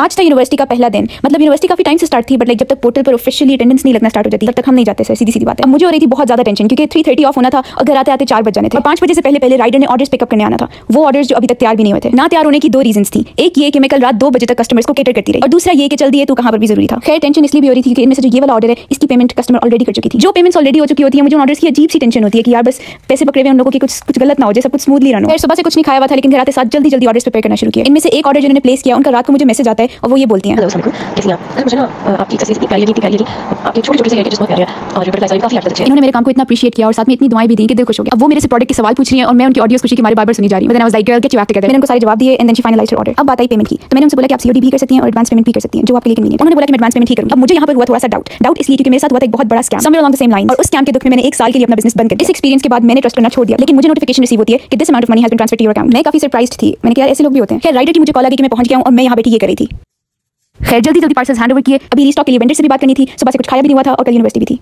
आज था यूनिवर्सिटी का पहला दिन। मतलब यूनिवर्सिटी काफ़ी टाइम से स्टार्ट थी बट लाइक जब तक पोर्टल पर ऑफिशियली अटेंडेंस नहीं लगना स्टार्ट हो जाती, तब तक हम नहीं जाते सर सीधी सीधी बात है। मुझे हो रही थी बहुत ज़्यादा टेंशन क्योंकि थ्री थर्टी ऑफ़ होना था और घर आते आते चार बज जाने थे। पाँच बजे से पहले पहले राइडर ने ऑर्डर्स पिकअप करने आना था। वो ऑर्डर्स जो अभी तक तैयार भी नहीं हुए थे। ना तैयार होने की दो रीजन थी। एक ये कि मैं कल रात दो बजे तक कस्टमर्स को केटर करती रही। और दूसरा ये कि जल्दी है तो कहाँ पर भी ज़रूरी था। खैर टेंशन इसलिए भी हो रही थी कि इनमें से जो ये वाला ऑर्डर है, इसकी पेमेंट कस्टमर ऑलरेडी कर चुकी थी। जो पेमेंट्स ऑलरेडी हो चुकी होती है, मुझे ऑर्डर की अजीब सी टेंशन होती है कि यार बस पैसे पकड़े हुए उन लोगों की, कुछ कुछ गलत ना हो जाए, सब कुछ स्मूथली रन हो। सुबह से कुछ नहीं खाया हुआ था, लेकिन घर आते साथ जल्दी जल्दी ऑर्डर प्रिपेयर करना शुरू किया। इनमें से एक ऑर्डर जिन्होंने प्लेस किया, उनका रात को मुझे मैसेज आता है और वो ये बोलती है ना आपकी तस्वीर इतनी प्यारी लगी इतनी प्यारी लगी आपकी छोटी छोटी सी लड़की जिसमें प्यारी है, और ये बटरफ्लाई काफ़ी हद इन्होंने मेरे काम को इतना अप्रिशिएट किया और साथ में इतनी दुआएँ भी दी कि दिल खुश हो गया। अब वो मेरे से प्रोडक्ट के सवाल पूछ रही है और मैं उनकी ऑडियोस खुशी के मारे बार बार सुनी जा रही हूँ। Was like girl get you together मैंने उनको सारे जवाब दिए and then she finalized order अब बात आई पेमेंट की। तो मैंने उनसे बोला कि आप सीओडी भी कर सकती हैं और एडवांस पेमेंट भी कर सकती हैं, जो आपके लिए कन्वीनियंट उन्होंने बोला कि मैं एडवांस पेमेंट ही करूँगी। अब मुझे यहाँ पर हुआ थोड़ा सा डाउट डाउट इसलिए क्योंकि मेरे साथ हुआ था एक बहुत बड़ा scam somewhere along the same line और उस स्कैम के दुख में मैंने एक साल के लिए अपना बिज़नेस बंद कर दिया। इस एक्सपीरियंस के बाद मैंने ट्रस्ट करना छोड़ दिया। लेकिन मुझे नोटिफिकेशन रिसीव होती है कि this amount of money has been transfer to your account मैं काफ़ी सरप्राइज्ड थी। मैंने कहा, ऐसे लोग भी होते हैं। खैर राइडर की मुझे कॉल आ गई कि मैं पहुँच गया हूँ और मैं यहाँ बैठी ये कर रही थी। खैर जल्दी जल्दी पार्सल हैंड ओवर किए। अभी रीस्टॉक के लिए वेंडर से भी बात करनी थी, सुबह से कुछ खाया भी नहीं हुआ था और कल यूनिवर्सिटी भी थी।